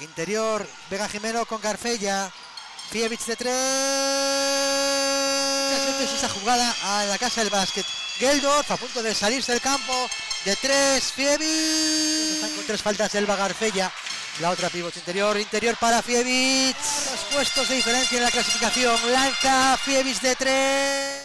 Interior, Vega Jimeno con Garfella. Fievich de tres. esa jugada a la casa del básquet. Geldorf a punto de salirse del campo. De tres, Fievich. Están con tres faltas del Garfella. La otra pivote interior, interior para Fievich. Los puestos de diferencia en la clasificación. Lanza Fievich de tres.